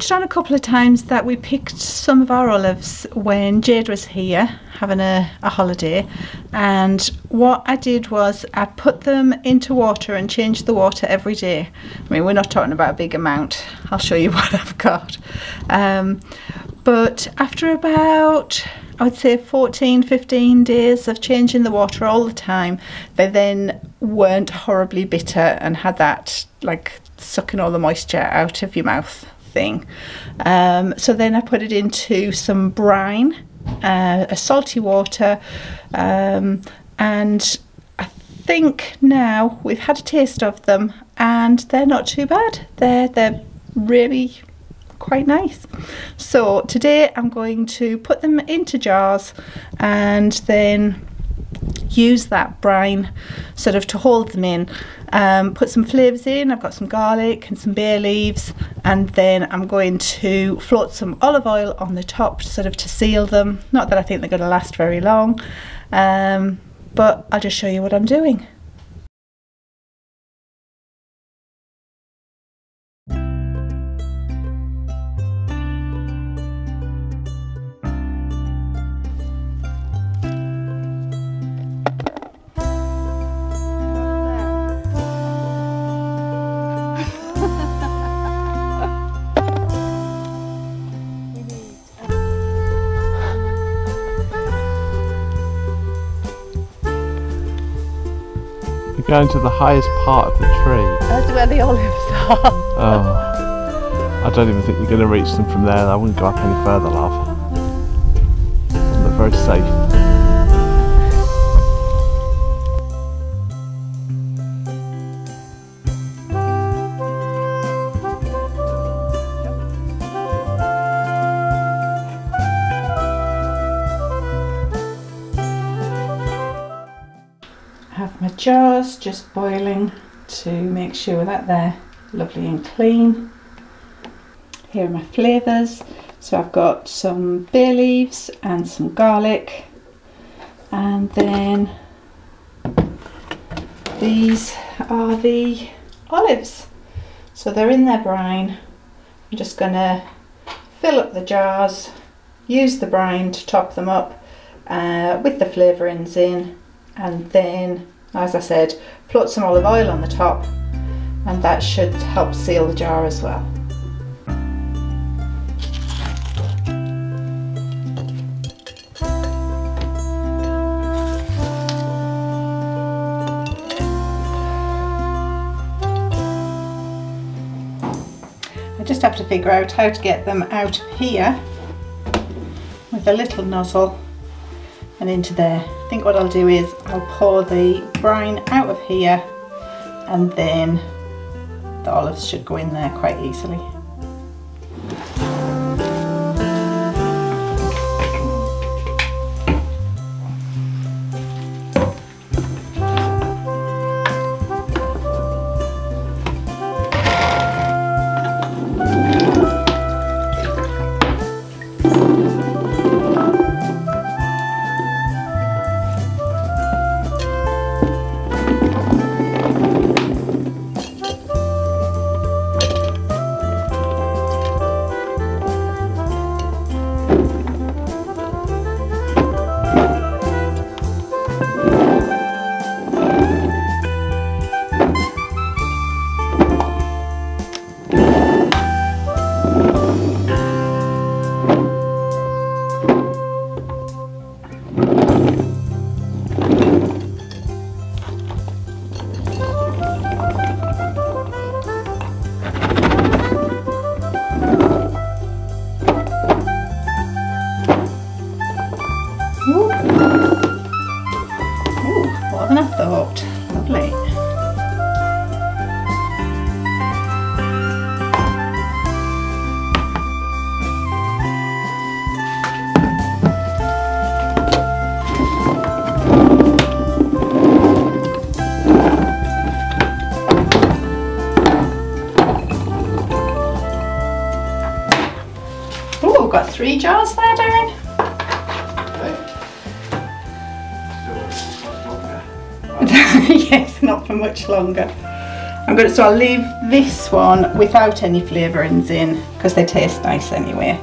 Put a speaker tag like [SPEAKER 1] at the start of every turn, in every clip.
[SPEAKER 1] Touched on a couple of times that we picked some of our olives when Jade was here having a, a holiday and what I did was I put them into water and changed the water every day. I mean we're not talking about a big amount, I'll show you what I've got. Um, but after about I would say 14, 15 days of changing the water all the time, they then weren't horribly bitter and had that like sucking all the moisture out of your mouth thing. Um, so then I put it into some brine, uh, a salty water, um, and I think now we've had a taste of them and they're not too bad. They're, they're really quite nice. So today I'm going to put them into jars and then use that brine sort of to hold them in. Um, put some flavours in, I've got some garlic and some bay leaves and then I'm going to float some olive oil on the top sort of to seal them. Not that I think they're going to last very long um, but I'll just show you what I'm doing.
[SPEAKER 2] Going to the highest part of the tree.
[SPEAKER 1] That's where the olives are.
[SPEAKER 2] Oh, I don't even think you're going to reach them from there. I wouldn't go up any further, love. Doesn't look very safe.
[SPEAKER 1] Jars just boiling to make sure that they're lovely and clean. Here are my flavours. So I've got some bay leaves and some garlic and then these are the olives. So they're in their brine. I'm just going to fill up the jars, use the brine to top them up uh, with the flavourings in and then as I said, float some olive oil on the top and that should help seal the jar as well. I just have to figure out how to get them out of here with a little nozzle and into there. Think what I'll do is I'll pour the brine out of here and then the olives should go in there quite easily. Three jars there, Darren? yes, not for much longer. I'm going to, so I'll leave this one without any flavourings in because they taste nice anyway.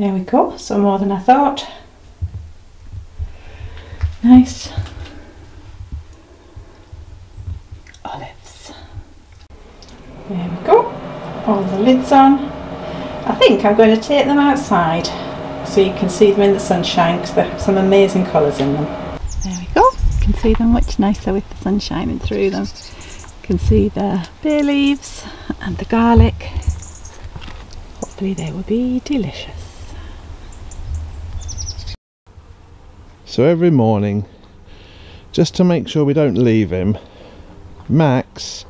[SPEAKER 1] There we go, so more than I thought. Nice. Olives. There we go, all the lids on. I think I'm going to take them outside so you can see them in the sunshine because they have some amazing colours in them. There we go, you can see them much nicer with the sun shining through them. You can see the bay leaves and the garlic. Hopefully they will be delicious.
[SPEAKER 2] So every morning, just to make sure we don't leave him, Max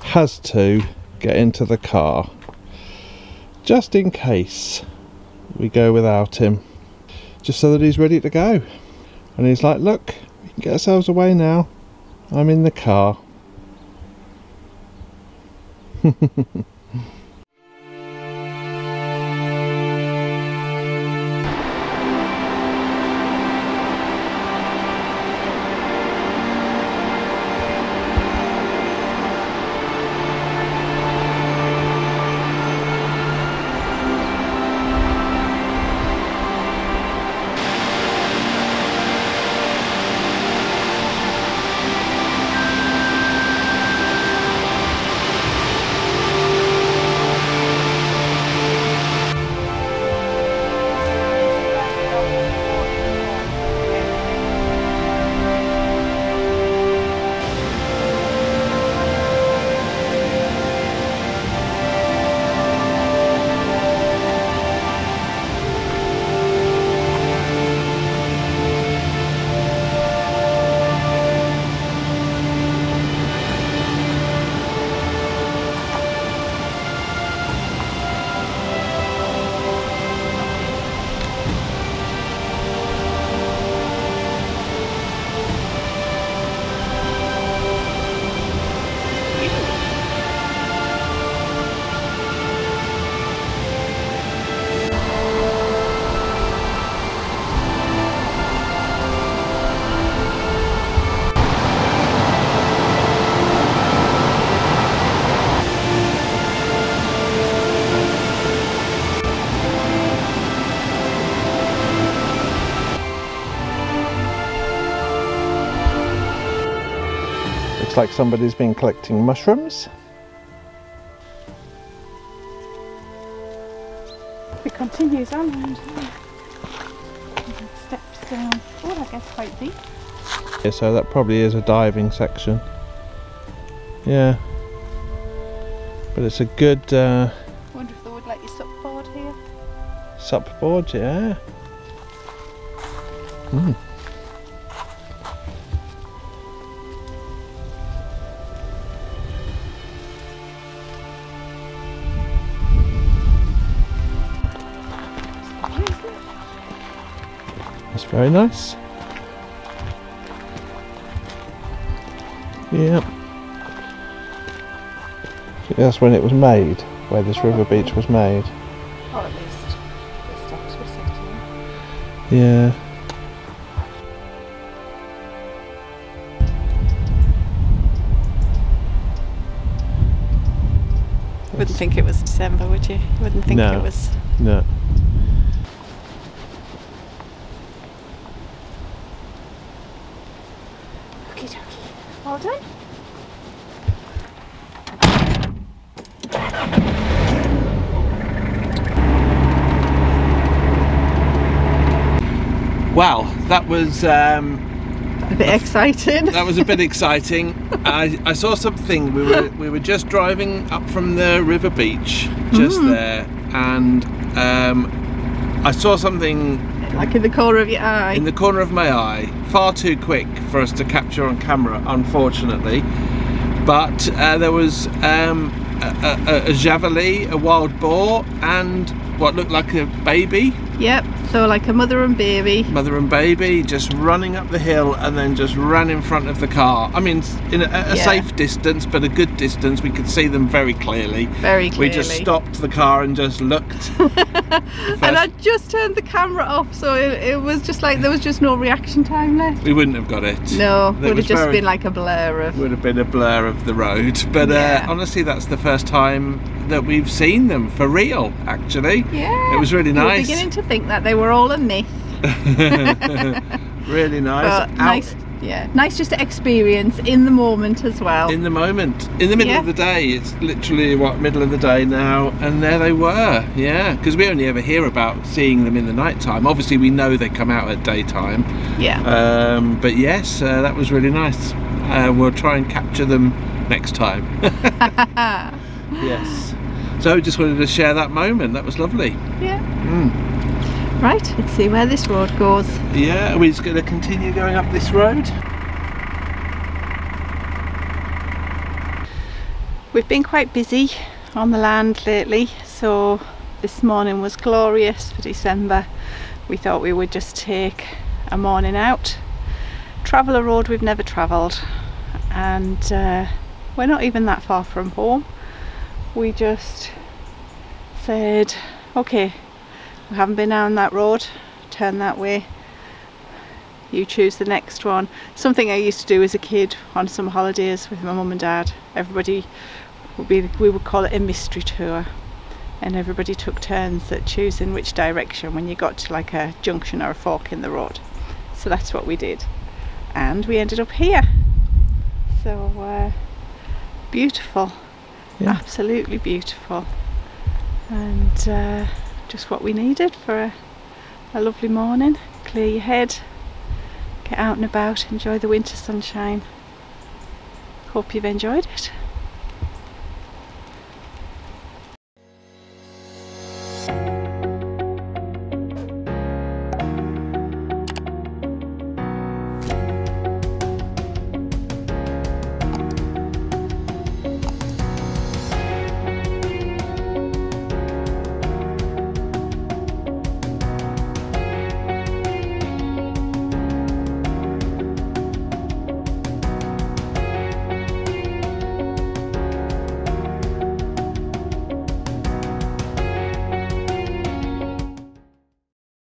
[SPEAKER 2] has to get into the car just in case we go without him, just so that he's ready to go. And he's like, Look, we can get ourselves away now. I'm in the car. like somebody's been collecting mushrooms.
[SPEAKER 1] It continues on and steps down. Oh, that gets quite deep.
[SPEAKER 2] Yeah, so that probably is a diving section. Yeah. But it's a good uh,
[SPEAKER 1] Wonder if they would let you sup board here.
[SPEAKER 2] sup board, yeah. Mm. Very nice. Yep. So That's when it was made, where this river beach was made.
[SPEAKER 1] Or at least the steps were set in.
[SPEAKER 2] Yeah.
[SPEAKER 1] Wouldn't think it was December, would you? Wouldn't think
[SPEAKER 2] No.
[SPEAKER 1] it was.
[SPEAKER 2] No. Wow, that was um,
[SPEAKER 1] A bit exciting.
[SPEAKER 2] that was a bit exciting. I, I saw something. We were we were just driving up from the river beach, just there, and um, I saw something
[SPEAKER 1] Like in the corner of your eye.
[SPEAKER 2] in the corner of my eye. Far too quick for us to capture on camera, unfortunately. But uh, there was um, a, a, a javali, a wild boar, and what looked like a baby,
[SPEAKER 1] Yep. So like a mother and baby.
[SPEAKER 2] mother and baby, just running up the hill and then just ran in front of the car. I mean, in a, a
[SPEAKER 1] Yeah.
[SPEAKER 2] safe distance, but a good distance. We could see them very clearly.
[SPEAKER 1] Very clearly.
[SPEAKER 2] We just stopped the car and just looked.
[SPEAKER 1] And I just turned the camera off, so it, it was just like there was just no reaction time left.
[SPEAKER 2] we wouldn't have got it.
[SPEAKER 1] No,
[SPEAKER 2] That
[SPEAKER 1] would have just
[SPEAKER 2] very-
[SPEAKER 1] been like a blur of.
[SPEAKER 2] would have been a blur of the road. But
[SPEAKER 1] Yeah.
[SPEAKER 2] uh, honestly, that's the first time that we've seen them for real. Actually,
[SPEAKER 1] Yeah.
[SPEAKER 2] it was really nice.
[SPEAKER 1] beginning to think that they were all a myth.
[SPEAKER 2] really nice.
[SPEAKER 1] Nice, yeah, nice just to experience in the moment as well.
[SPEAKER 2] in the moment, in the middle
[SPEAKER 1] Yeah.
[SPEAKER 2] of the day. It's literally what middle of the day now, and there they were. Yeah, because we only ever hear about seeing them in the night time. Obviously, we know they come out at daytime.
[SPEAKER 1] yeah,
[SPEAKER 2] Um, but yes, uh, that was really nice. Uh, we'll try and capture them next time. yes. So just wanted to share that moment. That was lovely.
[SPEAKER 1] yeah.
[SPEAKER 2] Mm.
[SPEAKER 1] Right, let's see where this road goes.
[SPEAKER 2] Yeah, we're we just going to continue going up this road?
[SPEAKER 1] We've been quite busy on the land lately, so this morning was glorious for December. We thought we would just take a morning out, travel a road we've never travelled, and uh, we're not even that far from home. We just said, okay, we haven't been down that road, turn that way. You choose the next one. Something I used to do as a kid on some holidays with my mum and dad. Everybody would be, we would call it a mystery tour, and everybody took turns at choosing which direction when you got to like a junction or a fork in the road. So that's what we did, and we ended up here. So uh, beautiful,
[SPEAKER 2] Yeah.
[SPEAKER 1] absolutely beautiful, and uh, just what we needed for a, a lovely morning. Clear your head, get out and about, enjoy the winter sunshine. Hope you've enjoyed it.